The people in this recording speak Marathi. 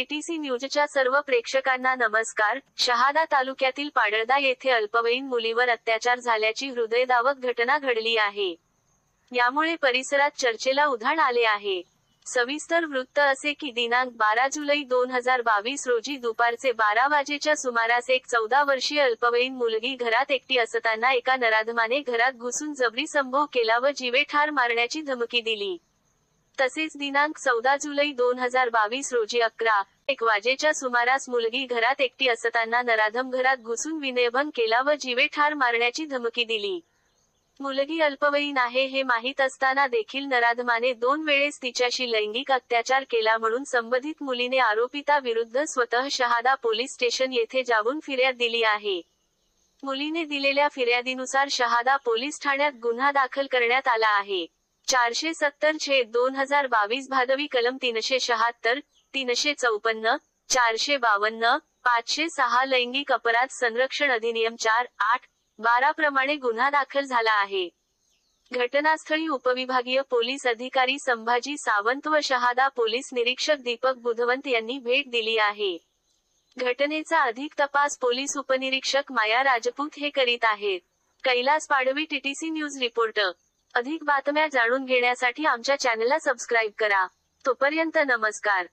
एटीसी न्यूजच्या सर्व प्रेक्षकांना नमस्कार. शहादा तालुक्यातील पाडळदा येथे अल्पवयीन मुलीवर अत्याचार झाल्याची हृदयदावक घटना घडली आहे. यामुळे परिसरात चर्चेला उधाण आले आहे. सविस्तर वृत्त असे की दिनांक बारा जुलै दोन हजार बावीस रोजी दुपारचे बारा वाजेच्या सुमारास एक चौदा वर्षीय अल्पवयीन मुलगी घरात एकटी असताना एका नराधमाने घरात घुसून जबरी संभोग केला व जीवे ठार मारण्याची धमकी दिली. तसेच दिनांक चौदा जुलै दोन हजार बावीस रोजी अकरा एक वाजेच्या सुमारास मुलगी घरात एकटी असताना नराधम घरात घुसून विनयभंग केला व जीवे ठार मारण्याची धमकी दिली. मुलगी अल्पवयीन आहे हे माहीत असताना देखील नराधमाने दोन वेळेस तिच्याशी लैंगिक अत्याचार केला म्हणून संबंधित मुलीने आरोपिता विरुद्ध स्वतः शहादा पोलीस स्टेशन येथे जाऊन फिर्याद दिली आहे. मुलीने दिलेल्या फिर्यादीनुसार शहादा पोलीस ठाण्यात गुन्हा दाखल करण्यात आला आहे. चारशे सत्तर छे दोन हजार बावीस भादवी कलम तीनशे शहात्तर तीनशे चौपन्न चारशे बावन्न पाचशे सहा लैंगिक अपराध संरक्षण अधिनियम चार आठ बारा प्रमाणे गुन्हा दाखल झाला आहे. घटनास्थळी उपविभागीय पोलीस अधिकारी संभाजी सावंत व शहादा पोलीस निरीक्षक दीपक बुधवंत यांनी भेट दिली आहे. घटनेचा अधिक तपास पोलीस उपनिरीक्षक माया राजपूत हे करीत आहेत. Kailas Padvi TTC news reporter अधिक बातम्या जाणून घेण्यासाठी आमच्या चॅनलला सबस्क्राईब करा. तोपर्यंत नमस्कार.